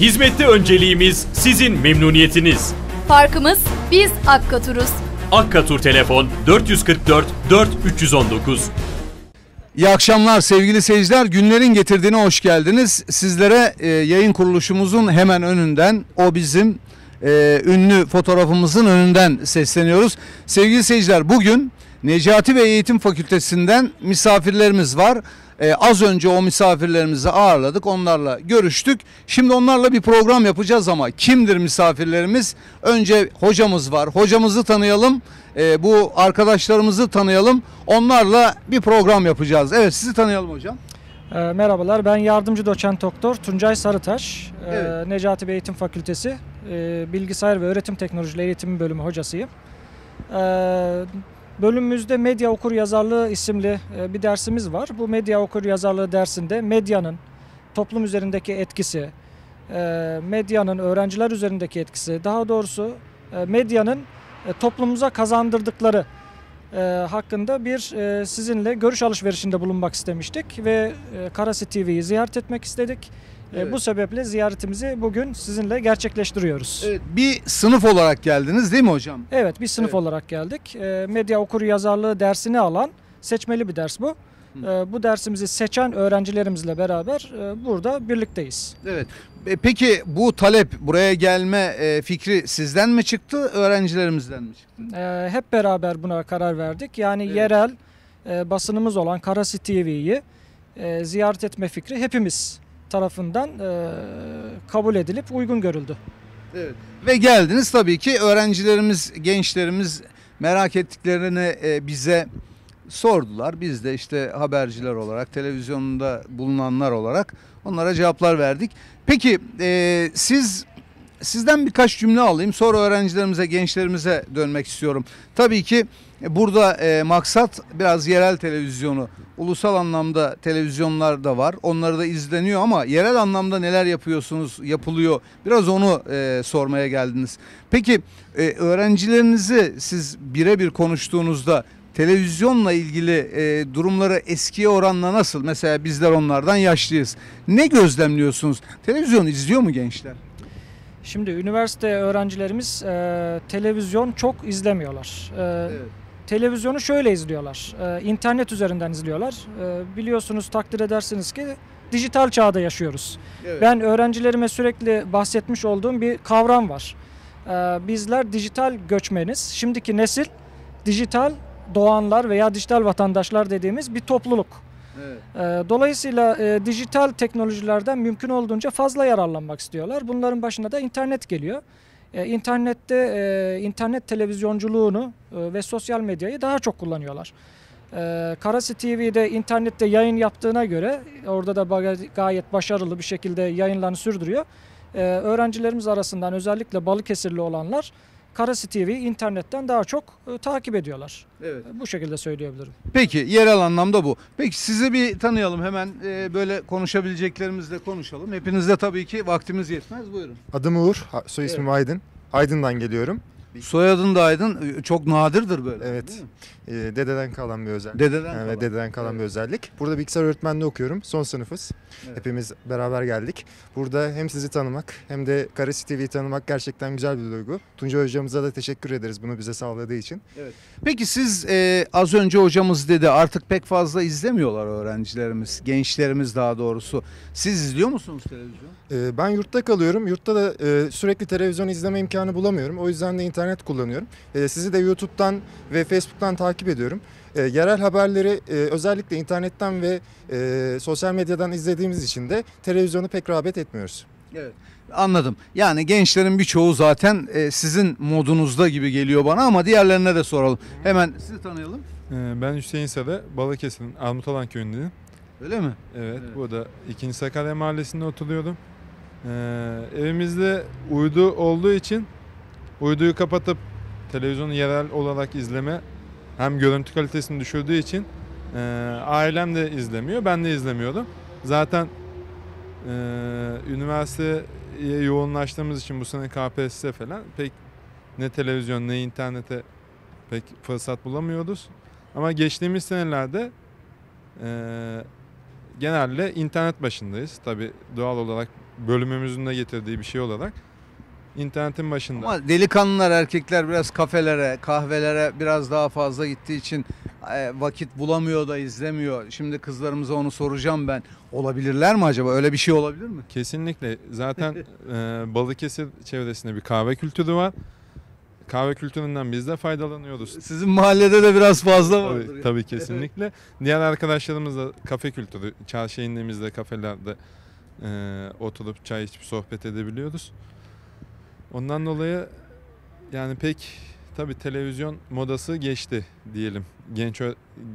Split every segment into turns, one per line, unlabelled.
Hizmette önceliğimiz sizin memnuniyetiniz.
Farkımız biz Akkaturuz.
Akkatur telefon 444 4 319.
İyi akşamlar sevgili seyirciler. Günlerin getirdiğine hoş geldiniz. Sizlere e, yayın kuruluşumuzun hemen önünden o bizim e, ünlü fotoğrafımızın önünden sesleniyoruz. Sevgili seyirciler bugün Necati Bey Eğitim Fakültesinden misafirlerimiz var. E, az önce o misafirlerimizi ağırladık. Onlarla görüştük. Şimdi onlarla bir program yapacağız ama kimdir misafirlerimiz? Önce hocamız var. Hocamızı tanıyalım. E, bu arkadaşlarımızı tanıyalım. Onlarla bir program yapacağız. Evet sizi tanıyalım hocam.
E, merhabalar, ben yardımcı doçent doktor Tuncay Sarıtaş, e,
Evet.
Necati Bey Eğitim Fakültesi e, Bilgisayar ve Öğretim Teknolojileri Eğitimi Bölümü hocasıyım. E, bölümümüzde medya okur yazarlığı isimli e, bir dersimiz var. Bu medya okur yazarlığı dersinde medyanın toplum üzerindeki etkisi, e, medyanın öğrenciler üzerindeki etkisi, daha doğrusu e, medyanın toplumumuza kazandırdıkları hakkında bir sizinle görüş alışverişinde bulunmak istemiştik ve Karasi TV'yi ziyaret etmek istedik. E,
Evet.
bu sebeple ziyaretimizi bugün sizinle gerçekleştiriyoruz. Evet,
Evet, bir sınıf olarak geldiniz değil mi hocam?
bir sınıf
Evet.
olarak geldik. E, medya okuru yazarlığı dersini alan seçmeli bir ders bu. E, bu dersimizi seçen öğrencilerimizle beraber burada birlikteyiz.
Evet. Peki bu talep buraya gelme fikri sizden mi çıktı, öğrencilerimizden mi çıktı?
Hep beraber buna karar verdik. Yani
Evet.
yerel basınımız olan Karasi TV'yi ziyaret etme fikri hepimiz tarafından e, kabul edilip uygun görüldü.
Evet. Ve geldiniz tabii ki öğrencilerimiz, gençlerimiz merak ettiklerini e, bize sordular. Biz de işte haberciler olarak, televizyonda bulunanlar olarak onlara cevaplar verdik. Peki e, siz sizden birkaç cümle alayım. Sonra öğrencilerimize, gençlerimize dönmek istiyorum. Tabii ki burada e, maksat biraz yerel televizyonu, ulusal anlamda televizyonlar da var. Onları da izleniyor ama yerel anlamda neler yapıyorsunuz, yapılıyor? Biraz onu e, sormaya geldiniz. Peki e, öğrencilerinizi siz birebir konuştuğunuzda televizyonla ilgili e, durumları eskiye oranla nasıl? Mesela bizler onlardan yaşlıyız. Ne gözlemliyorsunuz? Televizyon izliyor mu gençler?
Şimdi üniversite öğrencilerimiz e, televizyon çok izlemiyorlar. E, Televizyonu şöyle izliyorlar. E, internet üzerinden izliyorlar. E, biliyorsunuz takdir edersiniz ki dijital çağda yaşıyoruz.
Evet.
Ben öğrencilerime sürekli bahsetmiş olduğum bir kavram var. Ee, bizler dijital göçmeniz. Şimdiki nesil dijital doğanlar veya dijital vatandaşlar dediğimiz bir topluluk.
Evet.
Dolayısıyla e, dijital teknolojilerden mümkün olduğunca fazla yararlanmak istiyorlar. Bunların başında da internet geliyor. E, internette e, internet televizyonculuğunu e, ve sosyal medyayı daha çok kullanıyorlar. E, Karasi TV'de internette yayın yaptığına göre orada da gayet başarılı bir şekilde yayınlarını sürdürüyor. E, öğrencilerimiz arasından özellikle Balıkesirli olanlar Karasi TV'yi internetten daha çok e, takip ediyorlar.
Evet.
Bu şekilde söyleyebilirim.
Peki yerel anlamda bu. Peki sizi bir tanıyalım hemen e, böyle konuşabileceklerimizle konuşalım. Hepinizde tabii ki vaktimiz yetmez. Buyurun.
Adım Uğur, ha- soy ismim Aydın. Aydın'dan geliyorum.
Soyadın da Aydın e, çok nadirdir böyle.
Evet. Ee, dededen kalan bir özellik.
Dededen
Evet,
kalan.
dededen kalan
Evet.
bir özellik. Burada bilgisayar öğretmenliği okuyorum. Son sınıfız.
Evet.
Hepimiz beraber geldik. Burada hem sizi tanımak hem de Karasi TV'yi tanımak gerçekten güzel bir duygu. Tuncay hocamıza da teşekkür ederiz bunu bize sağladığı için.
Peki siz e, az önce hocamız dedi artık pek fazla izlemiyorlar öğrencilerimiz, gençlerimiz daha doğrusu. Siz izliyor musunuz televizyon?
Ee, ben yurtta kalıyorum. Yurtta da e, sürekli televizyon izleme imkanı bulamıyorum. O yüzden de internet kullanıyorum. E, sizi de YouTube'dan ve Facebook'tan takip ediyorum. E, yerel haberleri e, özellikle internetten ve e, sosyal medyadan izlediğimiz için de televizyonu pek rağbet etmiyoruz.
Evet. Anladım. Yani gençlerin birçoğu zaten e, sizin modunuzda gibi geliyor bana ama diğerlerine de soralım. Hemen sizi tanıyalım.
Ee, Ben Hüseyin Sarı, Balıkesir'in Armutalan köyündeyim.
Öyle mi?
Evet,
Evet.
burada 2. Sakarya Mahallesi'nde oturuyordum. Ee, evimizde uydu olduğu için uyduyu kapatıp televizyonu yerel olarak izleme hem görüntü kalitesini düşürdüğü için e, ailem de izlemiyor, ben de izlemiyordum. Zaten e, üniversiteye yoğunlaştığımız için bu sene KPSS falan pek ne televizyon ne internete pek fırsat bulamıyoruz. Ama geçtiğimiz senelerde e, genelde internet başındayız. Tabi doğal olarak bölümümüzün de getirdiği bir şey olarak internetin başında.
Ama delikanlılar erkekler biraz kafelere, kahvelere biraz daha fazla gittiği için e, vakit bulamıyor da izlemiyor. Şimdi kızlarımıza onu soracağım ben. Olabilirler mi acaba? Öyle bir şey olabilir mi?
Kesinlikle. Zaten e, Balıkesir çevresinde bir kahve kültürü var. Kahve kültüründen biz de faydalanıyoruz.
Sizin mahallede de biraz fazla vardır.
Tabii,
ya.
tabii kesinlikle. Diğer arkadaşlarımız da kafe kültürü, çarşı indiğimizde kafelerde e, oturup çay içip sohbet edebiliyoruz. Ondan dolayı yani pek tabii televizyon modası geçti diyelim genç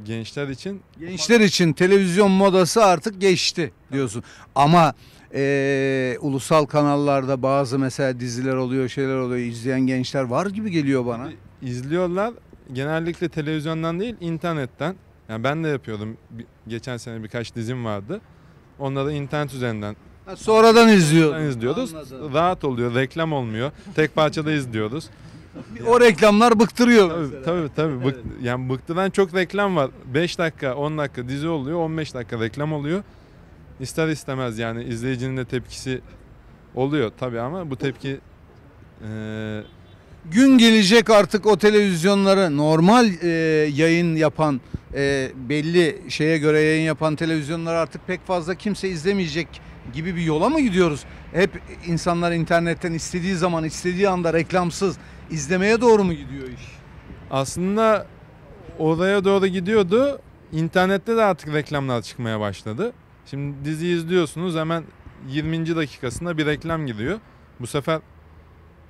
gençler için.
Gençler için televizyon modası artık geçti diyorsun. Ama e, ulusal kanallarda bazı mesela diziler oluyor, şeyler oluyor. izleyen gençler var gibi geliyor bana.
İzliyorlar genellikle televizyondan değil internetten. Yani ben de yapıyordum. Geçen sene birkaç dizim vardı. Onları internet üzerinden
Ha, sonradan izliyor.
izliyoruz.
Anladım.
Rahat oluyor, reklam olmuyor. Tek parçada izliyoruz.
O reklamlar bıktırıyor.
Tabii
mesela.
tabii. tabii. Bık, yani bıktıran çok reklam var. 5 dakika, 10 dakika dizi oluyor, 15 dakika reklam oluyor. İster istemez yani izleyicinin de tepkisi oluyor tabii ama bu tepki eee,
Gün gelecek artık o televizyonları normal e, yayın yapan e, belli şeye göre yayın yapan televizyonlar artık pek fazla kimse izlemeyecek gibi bir yola mı gidiyoruz? Hep insanlar internetten istediği zaman istediği anda reklamsız izlemeye doğru mu gidiyor iş?
aslında oraya doğru gidiyordu. İnternette de artık reklamlar çıkmaya başladı. Şimdi dizi izliyorsunuz hemen 20. dakikasında bir reklam giriyor. Bu sefer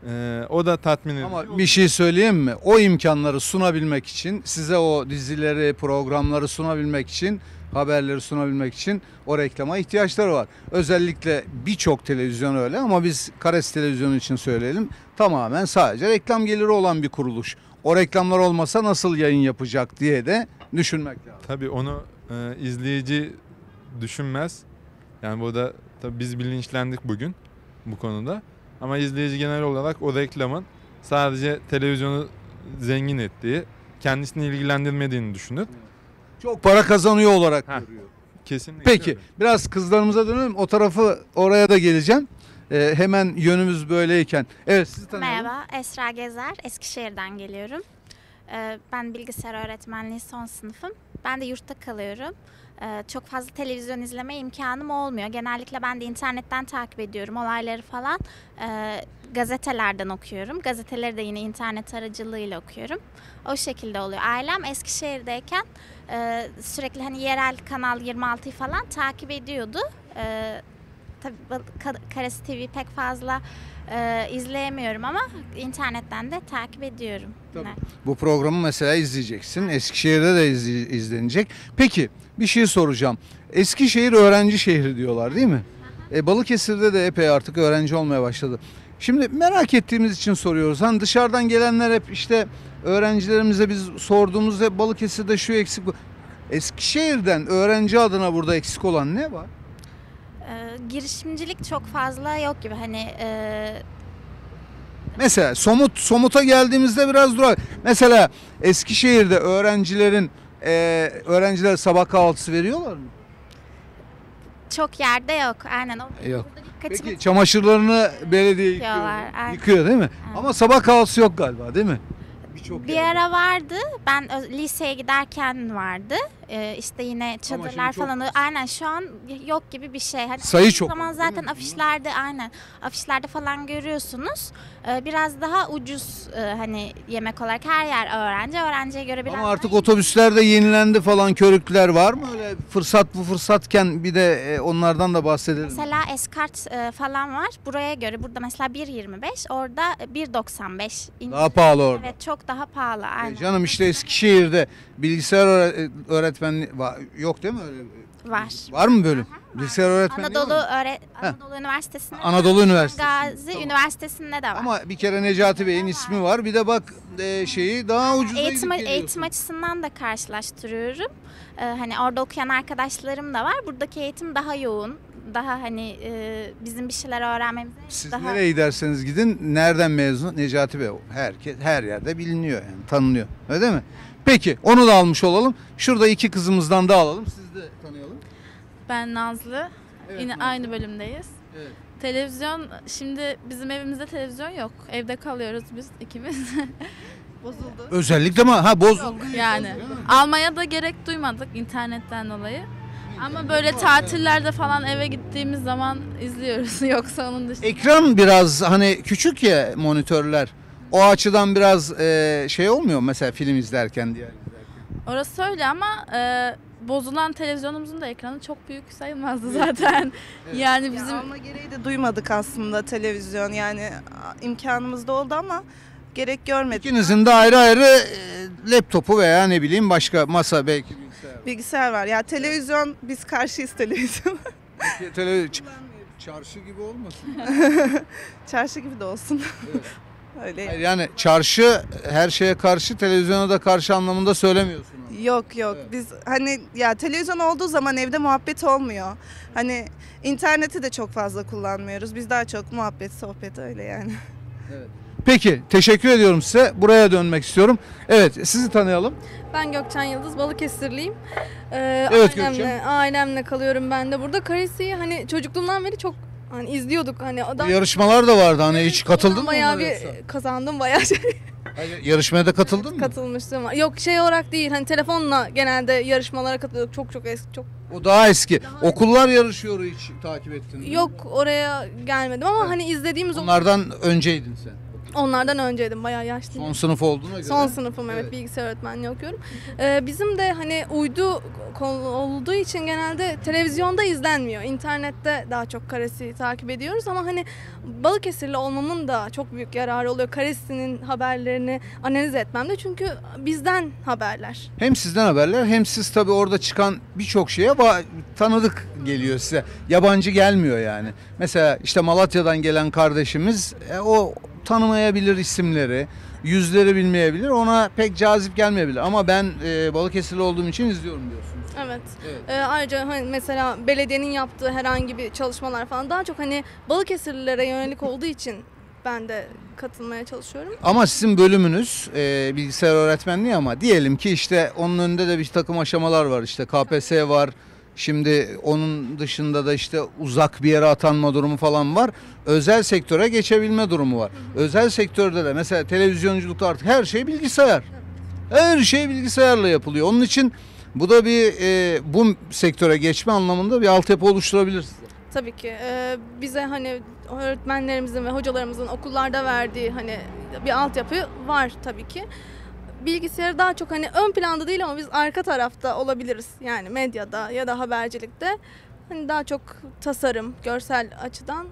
eee, o da tatmin edici.
Ama bir şey söyleyeyim mi? O imkanları sunabilmek için, size o dizileri, programları sunabilmek için, haberleri sunabilmek için o reklama ihtiyaçları var. Özellikle birçok televizyon öyle ama biz Kares Televizyonu için söyleyelim. Tamamen sadece reklam geliri olan bir kuruluş. O reklamlar olmasa nasıl yayın yapacak diye de düşünmek lazım.
Tabii onu e, izleyici düşünmez. Yani burada tabii biz bilinçlendik bugün bu konuda. Ama izleyici genel olarak o reklamın sadece televizyonu zengin ettiği, kendisini ilgilendirmediğini düşünür.
Çok para kazanıyor olarak
Heh.
görüyor.
Kesinlikle.
Peki
öyle.
biraz kızlarımıza dönelim. O tarafı oraya da geleceğim. Ee, hemen yönümüz böyleyken. Evet sizi tanıyalım.
Merhaba, Esra Gezer. Eskişehir'den geliyorum. Ee, Ben bilgisayar öğretmenliği son sınıfım. Ben de yurtta kalıyorum. Ee, Çok fazla televizyon izleme imkanım olmuyor. Genellikle ben de internetten takip ediyorum olayları falan. Ee, Gazetelerden okuyorum. Gazeteleri de yine internet aracılığıyla okuyorum. O şekilde oluyor. Ailem Eskişehir'deyken e, sürekli hani yerel Kanal 26'yı falan takip ediyordu. Tabii Karası TV pek fazla e, izleyemiyorum ama internetten de takip ediyorum.
Tabii. Bu programı mesela izleyeceksin. Eskişehir'de de izle- izlenecek. Peki bir şey soracağım. Eskişehir öğrenci şehri diyorlar değil mi? E, Balıkesir'de de epey artık öğrenci olmaya başladı. Şimdi merak ettiğimiz için soruyoruz. Hani dışarıdan gelenler hep işte öğrencilerimize biz sorduğumuzda Balıkesir'de şu eksik bu. Eskişehir'den öğrenci adına burada eksik olan ne var?
E, girişimcilik çok fazla yok gibi hani e,
Mesela somut somuta geldiğimizde biraz durar. Mesela Eskişehir'de öğrencilerin e, öğrenciler sabah kahvaltısı veriyorlar mı?
çok yerde yok. Aynen. O,
Yok.
burada dikkatimi
Peki çamaşırlarını belediye yıkıyor.
Yıkıyorlar, aynen.
Yıkıyor değil mi? Ama sabah kahvaltısı yok galiba değil mi? Birçok
Bir
yerde.
ara vardı. Ben ö- liseye giderken vardı. Ee, işte yine
şimdi
çadırlar
çok-
falan. Aynen şu an yok gibi bir şey. Hani
Sayı çok
zaman zaten afişlerde aynen afişlerde falan görüyorsunuz. Ee, biraz daha ucuz e, hani yemek olarak her yer öğrenci. Öğrenciye göre biraz
Ama artık
daha
otobüsler de yenilendi falan körükler var mı? Öyle fırsat bu fırsatken bir de e, onlardan da bahsedelim.
Mesela eskart e, falan var. Buraya göre burada mesela 1.25 orada 1.95. İn-
Daha pahalı orada.
Evet çok daha pahalı.
E,
Aynen.
canım işte Eskişehir'de bilgisayar öğre- öğretmenliği var. Yok değil mi öyle?
var.
Var mı bölüm? Bilgisayar öğretmenliği
Anadolu
var mı?
öğre Anadolu Üniversitesi'nde de
Anadolu. Üniversitesi.
Gazi Üniversitesi'nde de var.
Ama bir kere Necati Bey'in ismi var. Bir de bak e, şeyi daha ucuza
eğitim
gidip
eğitim açısından da karşılaştırıyorum. Ee, hani orada okuyan arkadaşlarım da var. Buradaki eğitim daha yoğun. Daha hani e, bizim bir şeyler öğrenmemize
Siz
daha
nereye giderseniz gidin nereden mezun? Necati Bey. Herkes her yerde biliniyor yani tanınıyor. Öyle değil mi? Peki onu da almış olalım. Şurada iki kızımızdan da alalım. Siz de tanıyalım.
Ben Nazlı.
Evet,
Yine
Nazlı.
aynı bölümdeyiz. Televizyon şimdi bizim evimizde televizyon yok. Evde kalıyoruz biz ikimiz.
Bozuldu.
Özellikle mi? Ha bozuldu.
yani almaya da gerek duymadık internetten dolayı. Ama böyle tatillerde falan eve gittiğimiz zaman izliyoruz. Yoksa onun dışında.
Ekran biraz hani küçük ya monitörler. O açıdan biraz e, şey olmuyor mu mesela film izlerken diye.
Orası öyle ama e, bozulan televizyonumuzun da ekranı çok büyük sayılmazdı zaten. Yani
Bizim...
bizim
alma gereği de duymadık aslında televizyon yani a, imkanımız da oldu ama gerek görmedik.
İkinizin de ayrı ayrı e, laptopu veya ne bileyim başka masa belki bilgisayar.
Bilgisayar var. Ya televizyon biz karşıyız televizyon.
Tele, çarşı gibi olmasın.
Çarşı gibi de olsun. Öyle.
Hayır, yani çarşı her şeye karşı televizyona da karşı anlamında söylemiyorsun. ama.
Yok yok
Evet.
biz hani ya televizyon olduğu zaman evde muhabbet olmuyor. Hani interneti de çok fazla kullanmıyoruz. Biz daha çok muhabbet sohbet öyle yani.
Peki teşekkür ediyorum size. Buraya dönmek istiyorum. Evet sizi tanıyalım.
Ben Gökçen Yıldız, Balıkesirliyim. Ee,
Evet
ailemle,
Gökçen.
ailemle kalıyorum ben de burada. Karesi'yi hani çocukluğumdan beri çok hani izliyorduk hani adam
yarışmalar da vardı hani hiç katıldın mı?
bayağı
onlara
bir
yoksa?
kazandım bayağı şey
Hayır, yarışmaya da katıldın mı?
katılmıştım. Yok şey olarak değil hani telefonla genelde yarışmalara katılıyorduk. Çok çok eski çok.
O daha eski. Okullar yarışıyor hiç takip ettin mi?
Yok oraya gelmedim ama hani izlediğimiz
Onlardan önceydin sen.
onlardan önceydim bayağı yaşlıyım.
Son sınıf olduğuna göre.
Son sınıfım evet,
Evet.
bilgisayar öğretmenliği okuyorum. Ee, bizim de hani uydu olduğu için genelde televizyonda izlenmiyor. İnternette daha çok Karesi takip ediyoruz ama hani Balıkesirli olmamın da çok büyük yararı oluyor. Karesi'nin haberlerini analiz etmemde çünkü bizden haberler.
Hem sizden haberler hem siz tabii orada çıkan birçok şeye tanıdık geliyor size. Yabancı gelmiyor yani. Mesela işte Malatya'dan gelen kardeşimiz e, o tanımayabilir isimleri, yüzleri bilmeyebilir. Ona pek cazip gelmeyebilir. Ama ben e, Balıkesirli olduğum için izliyorum diyorsunuz.
Evet.
Evet.
Ee, ayrıca hani mesela belediyenin yaptığı herhangi bir çalışmalar falan daha çok hani Balıkesirlilere yönelik olduğu için ben de katılmaya çalışıyorum.
Ama sizin bölümünüz e, bilgisayar öğretmenliği ama diyelim ki işte onun önünde de bir takım aşamalar var. İşte KPSS var. Şimdi onun dışında da işte uzak bir yere atanma durumu falan var. Özel sektöre geçebilme durumu var. Özel sektörde de mesela televizyonculukta artık her şey bilgisayar. Her şey bilgisayarla yapılıyor. Onun için bu da bir e, bu sektöre geçme anlamında bir altyapı oluşturabilir.
Tabii ki. Ee, bize hani öğretmenlerimizin ve hocalarımızın okullarda verdiği hani bir altyapı var tabii ki. Bilgisayarı daha çok hani ön planda değil ama biz arka tarafta olabiliriz. Yani medyada ya da habercilikte. Hani daha çok tasarım, görsel açıdan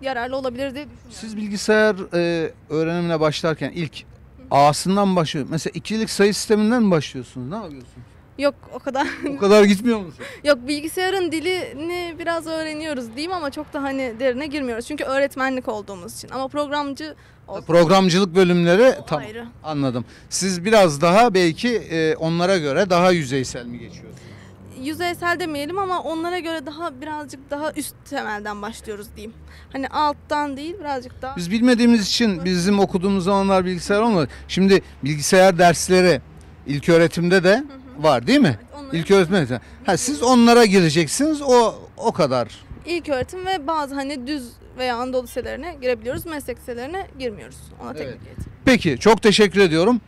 yararlı olabilir diye düşünüyorum.
Siz bilgisayar e, öğrenimine başlarken ilk A'sından başlıyor. Mesela ikilik sayı sisteminden mi başlıyorsunuz? Ne yapıyorsunuz?
Yok o kadar.
O kadar gitmiyor musunuz?
Yok bilgisayarın dilini biraz öğreniyoruz diyeyim ama çok da hani derine girmiyoruz. Çünkü öğretmenlik olduğumuz için. Ama programcı olsun.
Programcılık bölümleri
O
tamam
ayrı.
anladım. Siz biraz daha belki e, onlara göre daha yüzeysel mi geçiyorsunuz?
yüzeysel demeyelim ama onlara göre daha birazcık daha üst temelden başlıyoruz diyeyim. Hani alttan değil birazcık daha.
Biz bilmediğimiz için bizim okuduğumuz zamanlar bilgisayar olmadı. Şimdi bilgisayar dersleri ilk öğretimde de var değil mi?
Onları
İlk öğretimde de. Ha, siz onlara gireceksiniz o o kadar.
ilk öğretim ve bazı hani düz veya Anadolu liselerine girebiliyoruz. Meslek liselerine girmiyoruz. Ona
Evet.
teknik eğitim.
Peki çok teşekkür ediyorum.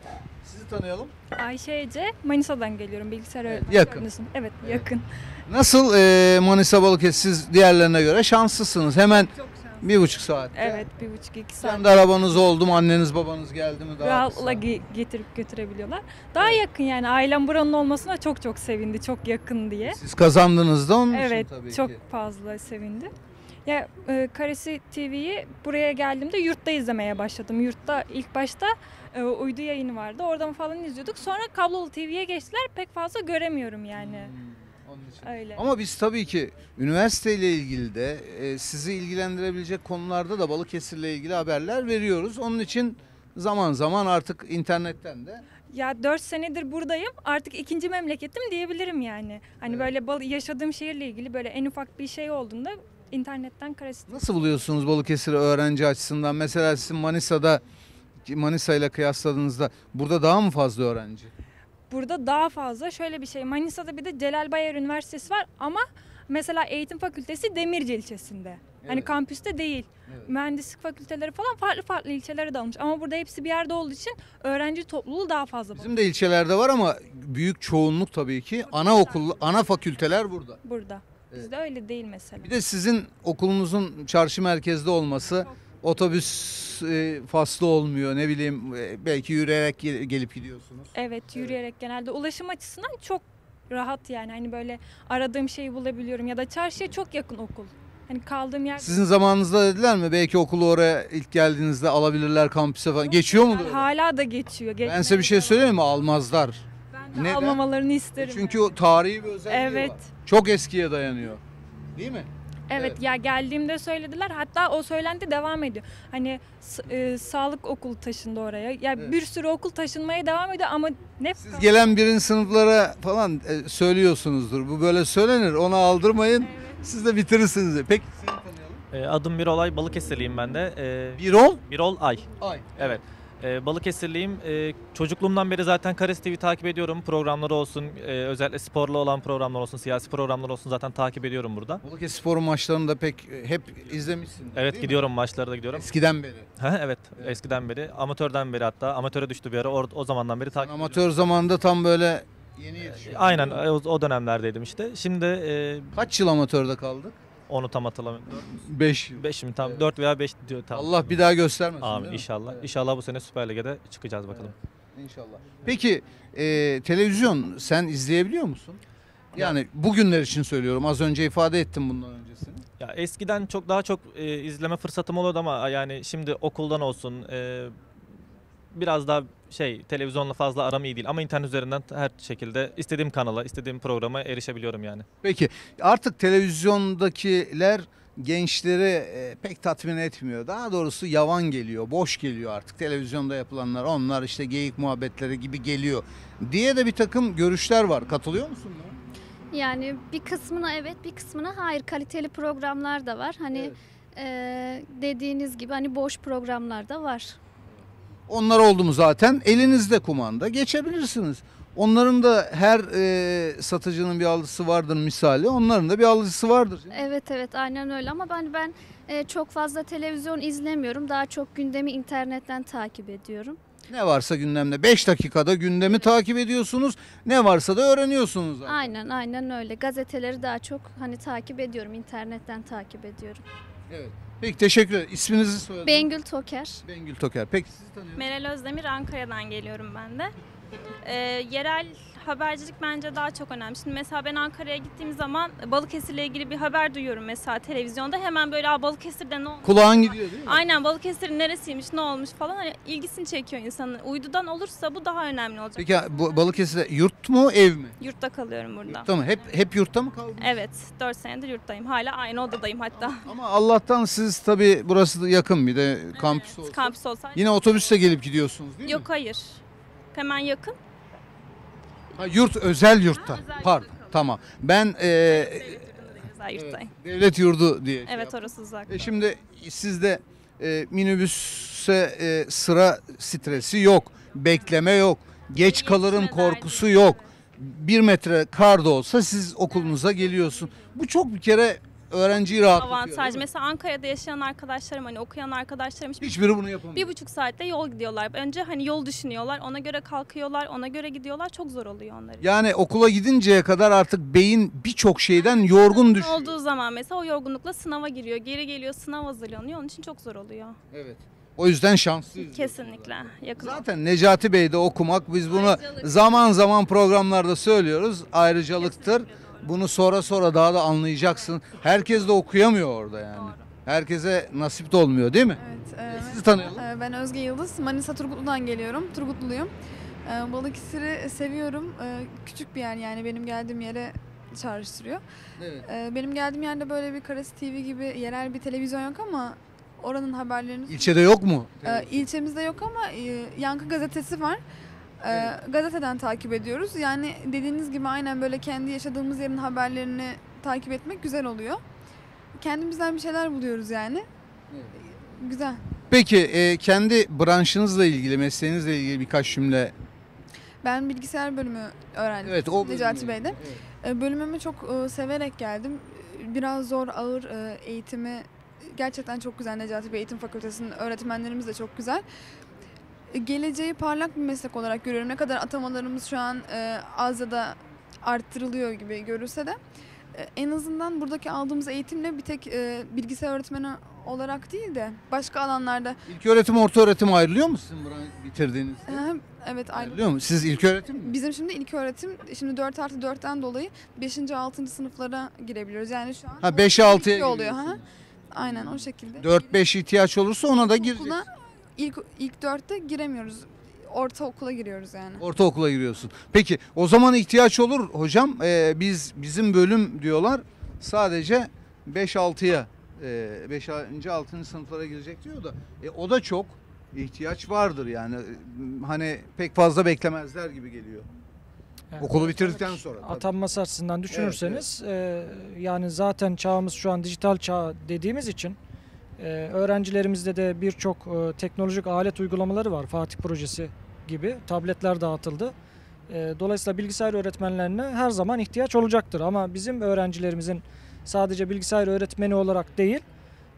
Sizi tanıyalım.
Ayşe Ece, Manisa'dan geliyorum bilgisayar
Evet,
öğretmeni.
yakın.
Evet,
Evet.
yakın.
Nasıl e, Manisa Balıkesir siz diğerlerine göre şanslısınız. Hemen bir buçuk saat.
Evet, bir buçuk iki saat.
Kendi arabanız oldu mu? Anneniz babanız geldi mi? Daha
Rahatla ge- getirip götürebiliyorlar. Daha yakın yani ailem buranın olmasına çok çok sevindi, çok yakın diye.
Siz kazandınız da onun için
Evet,
tabii
çok
ki.
fazla sevindi. Ya e, Karesi TV'yi buraya geldiğimde yurtta izlemeye başladım. Yurtta ilk başta e, uydu yayını vardı. Oradan falan izliyorduk. Sonra kablolu TV'ye geçtiler. Pek fazla göremiyorum yani.
Hmm, onun için.
Öyle.
Ama biz tabii ki üniversiteyle ilgili de e, sizi ilgilendirebilecek konularda da Balıkesir'le ilgili haberler veriyoruz. Onun için zaman zaman artık internetten de
Ya 4 senedir buradayım. Artık ikinci memleketim diyebilirim yani. Hani
Evet.
böyle bal- yaşadığım şehirle ilgili böyle en ufak bir şey olduğunda internetten karesi.
nasıl buluyorsunuz Balıkesir'i öğrenci açısından? Mesela sizin Manisa'da Manisa ile kıyasladığınızda burada daha mı fazla öğrenci?
Burada daha fazla şöyle bir şey. Manisa'da bir de Celal Bayar Üniversitesi var ama mesela eğitim fakültesi Demirci ilçesinde. Hani
Evet.
kampüste değil.
Evet.
Mühendislik fakülteleri falan farklı farklı ilçelere dağılmış. Ama burada hepsi bir yerde olduğu için öğrenci topluluğu daha fazla
Bizim de ilçelerde var ama büyük çoğunluk tabii ki ana okul, ana fakülteler burada.
burada. Bizde öyle değil mesela.
Bir de sizin okulunuzun çarşı merkezde olması otobüs e, faslı olmuyor ne bileyim e, belki yürüyerek gel- gelip gidiyorsunuz.
Evet yürüyerek genelde ulaşım açısından çok rahat yani hani böyle aradığım şeyi bulabiliyorum ya da çarşıya çok yakın okul. Hani kaldığım yer
Sizin zamanınızda dediler mi belki okulu oraya ilk geldiğinizde alabilirler kampüse falan. Geçiyor mu? böyle?
hala da geçiyor.
Ben size bir şey söyleyeyim mi? Almazlar.
Ben de
Neden?
almamalarını isterim.
Çünkü o tarihi bir özelliği
Evet.
var. Çok eskiye dayanıyor. Değil mi?
Evet,
Evet.
ya geldiğimde söylediler hatta o söylenti devam ediyor. Hani e, sağlık okulu taşındı oraya. Ya
Evet.
bir sürü okul taşınmaya devam ediyor ama ne
Siz gelen birinci sınıflara falan e, söylüyorsunuzdur. Bu böyle söylenir. Ona aldırmayın. Siz de bitirirsiniz. Peki seni tanıyalım.
Ee, Adım Birolay, Balıkesirliyim ben de. Ee,
Birol?
Birol Ay.
Ay.
Evet. Ee, Balıkesirliyim. Ee, çocukluğumdan beri zaten Kares TV takip ediyorum. Programları olsun, e, özellikle sporlu olan programlar olsun, siyasi programlar olsun zaten takip ediyorum burada.
Balıkesir Spor'un maçlarını da pek e, hep izlemişsin.
Evet gidiyorum maçlara da gidiyorum.
Eskiden beri.
Ha, evet, eskiden beri. Amatörden beri hatta. Amatöre düştü bir ara. Or- o zamandan beri takip ediyorum.
Amatör zamanında tam böyle yeni yetişiyor.
Aynen o, o dönemlerdeydim işte. Şimdi e,
Kaç yıl amatörde kaldık?
Onu tam hatırlamıyorum.
5 yıl.
5 mi tam 4 veya 5 diyor tam.
Allah bir daha göstermesin.
Amin
değil mi?
inşallah. İnşallah bu sene Süper Lig'e de çıkacağız bakalım.
İnşallah. Peki e, televizyon sen izleyebiliyor musun? Yani bugünler için söylüyorum. Az önce ifade ettim bundan öncesini.
Ya eskiden çok daha çok e, izleme fırsatım oluyordu ama yani şimdi okuldan olsun e, biraz daha şey televizyonla fazla aram iyi değil ama internet üzerinden her şekilde istediğim kanala, istediğim programa erişebiliyorum yani.
Peki artık televizyondakiler gençleri e, pek tatmin etmiyor. Daha doğrusu yavan geliyor, boş geliyor artık. Televizyonda yapılanlar onlar işte geyik muhabbetleri gibi geliyor diye de bir takım görüşler var. Katılıyor musun buna?
Yani bir kısmına evet bir kısmına hayır kaliteli programlar da var. Hani
Evet.
eee, dediğiniz gibi hani boş programlar da var.
Onlar oldu mu zaten elinizde kumanda geçebilirsiniz. Onların da her e, satıcının bir alıcısı vardır misali. Onların da bir alıcısı vardır.
Evet evet aynen öyle ama ben ben eee, çok fazla televizyon izlemiyorum. Daha çok gündemi internetten takip ediyorum.
Ne varsa gündemde 5 dakikada gündemi takip ediyorsunuz. Ne varsa da öğreniyorsunuz. zaten.
Aynen aynen öyle. Gazeteleri daha çok hani takip ediyorum. internetten takip ediyorum.
Evet. Peki teşekkür ederim. İsminizi soyadınız?
Bengül Toker.
Bengül Toker. Peki sizi tanıyorum.
Meral Özdemir Ankara'dan geliyorum ben de. Ee, yerel habercilik bence daha çok önemli. Şimdi mesela ben Ankara'ya gittiğim zaman Balıkesir'le ilgili bir haber duyuyorum mesela televizyonda. Hemen böyle Aa, Balıkesir'de ne olmuş?
Kulağın gidiyor değil mi?
Aynen Balıkesir neresiymiş, ne olmuş falan hani ilgisini çekiyor insanın. Uydudan olursa bu daha önemli olacak.
Peki bu Balıkesir'de yurt mu ev mi?
Yurtta kalıyorum burada.
Yurtta mı? Hep hep yurtta mı kaldın?
Evet, 4 senedir yurttayım. Hala aynı odadayım hatta.
Ama Allah'tan siz tabii burası yakın bir de kampüs olsa.
Kampüs olsaydı.
Yine otobüsle gelip gidiyorsunuz değil mi?
Yok hayır. Hemen yakın.
Ha, yurt özel yurtta.
özel
Pardon. Tamam. Ben e,
Özel yurttayım.
devlet yurdu diye. şey
Evet
yaptım.
orası uzak.
E şimdi sizde e, minibüse e, sıra stresi yok. Bekleme yok. Geç kalırım korkusu yok. Bir metre kar da olsa siz okulunuza geliyorsun. Bu çok bir kere öğrenciyi rahatlatıyor.
Avantaj. Mesela Ankara'da yaşayan arkadaşlarım hani okuyan arkadaşlarım hiç
Hiçbiri bunu yapamıyor.
bir buçuk saatte yol gidiyorlar. Önce hani yol düşünüyorlar. Ona göre kalkıyorlar. Ona göre gidiyorlar. Çok zor oluyor onların.
Yani okula gidinceye kadar artık beyin birçok şeyden yorgun düşüyor.
Olduğu zaman mesela o yorgunlukla sınava giriyor. Geri geliyor sınav hazırlanıyor. Onun için çok zor oluyor.
Evet. O yüzden şanslıyız.
Kesinlikle. Yakın.
Zaten Necati Bey'de okumak biz bunu zaman zaman programlarda söylüyoruz. Ayrıcalıktır. Bunu sonra sonra daha da anlayacaksın. Herkes de okuyamıyor orada yani. Herkese nasip de olmuyor değil mi?
Evet,
Sizi tanıyalım.
e, Ben Özge Yıldız. Manisa Turgutlu'dan geliyorum. Turgutluluyum. E, Balıkesir'i seviyorum. E, Küçük bir yer yani benim geldiğim yere çağrıştırıyor.
Evet.
E, Benim geldiğim yerde böyle bir Karası TV gibi yerel bir televizyon yok ama oranın haberlerini...
İlçede yok mu?
E, İlçemizde yok ama e, Yankı Gazetesi var. E, Gazeteden takip ediyoruz. Yani dediğiniz gibi aynen böyle kendi yaşadığımız yerin haberlerini takip etmek güzel oluyor. Kendimizden bir şeyler buluyoruz yani. Güzel.
Peki e, kendi branşınızla ilgili, mesleğinizle ilgili birkaç cümle.
Ben bilgisayar bölümü öğrendim.
Evet, o bölümü.
Necati Bey'de. E, Bölümümü çok e, severek geldim. Biraz zor, ağır e, eğitimi gerçekten çok güzel Necati Bey Eğitim Fakültesi'nin öğretmenlerimiz de çok güzel. Geleceği parlak bir meslek olarak görüyorum. Ne kadar atamalarımız şu an e, az ya da arttırılıyor gibi görülse de e, en azından buradaki aldığımız eğitimle bir tek e, bilgisayar öğretmeni olarak değil de başka alanlarda
İlk öğretim, orta öğretim ayrılıyor mu sizin burayı bitirdiğinizde?
Ha, evet ayrı.
Ayrılıyor mu? Siz ilk öğretim mi?
Bizim şimdi ilk öğretim şimdi 4 artı 4'ten dolayı 5. 6. sınıflara girebiliyoruz. Yani şu an
Ha 5'e 6'ya
iki oluyor. Ha? Aynen o şekilde.
4-5 ihtiyaç olursa ona da girecek.
İlk ilk 4'te giremiyoruz. Ortaokula giriyoruz yani.
Ortaokula giriyorsun. Peki o zaman ihtiyaç olur hocam. Ee, biz bizim bölüm diyorlar sadece 5-6'ya 5. 6. sınıflara girecek diyor da e, o da çok ihtiyaç vardır yani. Hani pek fazla beklemezler gibi geliyor.
Yani
Okulu bitirdikten sonra. tabii.
Atanması açısından düşünürseniz e, yani zaten çağımız şu an dijital çağ dediğimiz için e, öğrencilerimizde de birçok e, teknolojik alet uygulamaları var. Fatih projesi gibi tabletler dağıtıldı. E, dolayısıyla bilgisayar öğretmenlerine her zaman ihtiyaç olacaktır. Ama bizim öğrencilerimizin sadece bilgisayar öğretmeni olarak değil,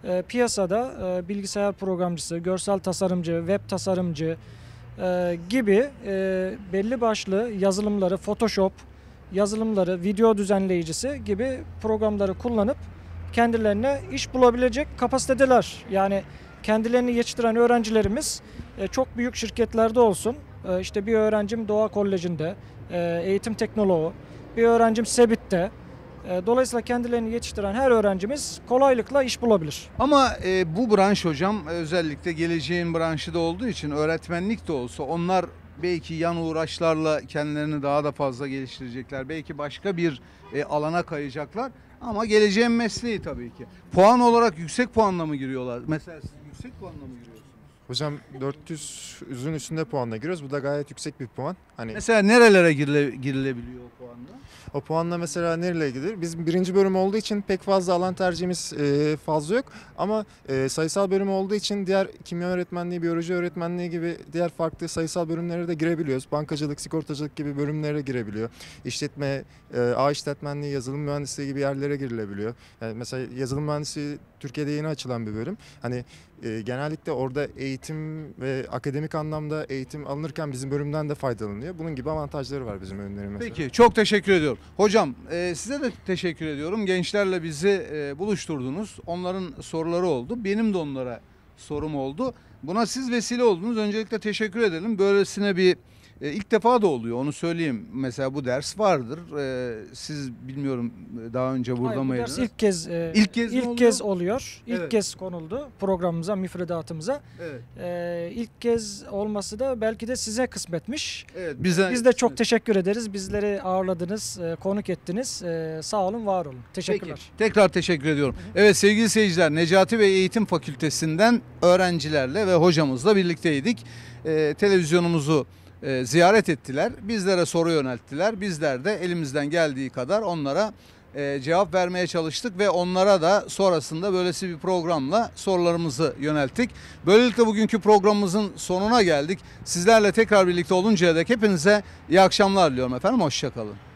e, piyasada e, bilgisayar programcısı, görsel tasarımcı, web tasarımcı e, gibi e, belli başlı yazılımları, Photoshop yazılımları, video düzenleyicisi gibi programları kullanıp kendilerine iş bulabilecek kapasitedeler. Yani kendilerini yetiştiren öğrencilerimiz e, çok büyük şirketlerde olsun. E, işte bir öğrencim Doğa Koleji'nde, e, eğitim teknoloğu, bir öğrencim Sebit'te. Dolayısıyla kendilerini yetiştiren her öğrencimiz kolaylıkla iş bulabilir.
Ama e, bu branş hocam özellikle geleceğin branşı da olduğu için öğretmenlik de olsa onlar belki yan uğraşlarla kendilerini daha da fazla geliştirecekler. Belki başka bir e, alana kayacaklar. Ama geleceğin mesleği tabii ki. Puan olarak yüksek puanla mı giriyorlar? Mesela siz yüksek puanla mı giriyorsunuz?
Hocam 400'ün üstünde puanla giriyoruz. Bu da gayet yüksek bir puan. Hani
Mesela nerelere girile, girilebiliyor o puanla?
O puanla mesela nereye gidilir? Bizim birinci bölüm olduğu için pek fazla alan tercihimiz e, fazla yok. Ama e, sayısal bölüm olduğu için diğer kimya öğretmenliği, biyoloji öğretmenliği gibi diğer farklı sayısal bölümlere de girebiliyoruz. Bankacılık, sigortacılık gibi bölümlere girebiliyor. İşletme, e, ağ işletmenliği, yazılım mühendisliği gibi yerlere girilebiliyor. Yani mesela yazılım mühendisliği Türkiye'de yeni açılan bir bölüm. Hani e, genellikle orada eğitim ve akademik anlamda eğitim alınırken bizim bölümden de faydalanıyor. Bunun gibi avantajları var bizim bölümlerin mesela.
Peki çok teşekkür ediyorum. Hocam e, size de teşekkür ediyorum. Gençlerle bizi e, buluşturdunuz. Onların soruları oldu. Benim de onlara sorum oldu. Buna siz vesile oldunuz. Öncelikle teşekkür edelim. Böylesine bir e, ilk defa da oluyor onu söyleyeyim. Mesela bu ders vardır. E, siz bilmiyorum e, daha önce burada
Hayır, bu
mıydınız?
ders ilk kez e,
İlk kez
ilk
oluyor?
kez oluyor. İlk
Evet.
kez konuldu programımıza, müfredatımıza.
Evet.
E, ilk kez olması da belki de size kısmetmiş.
Evet, bize
Biz de çok teşekkür ederiz. Bizleri ağırladınız, e, konuk ettiniz. E, sağ olun, var olun. Teşekkürler.
Peki, tekrar teşekkür ediyorum. Evet sevgili seyirciler Necati Bey Eğitim Fakültesinden öğrencilerle ve hocamızla birlikteydik. Televizyonumuzu e, ziyaret ettiler. Bizlere soru yönelttiler. Bizler de elimizden geldiği kadar onlara e, cevap vermeye çalıştık ve onlara da sonrasında böylesi bir programla sorularımızı yönelttik. Böylelikle bugünkü programımızın sonuna geldik. Sizlerle tekrar birlikte oluncaya dek hepinize iyi akşamlar diliyorum efendim. Hoşçakalın.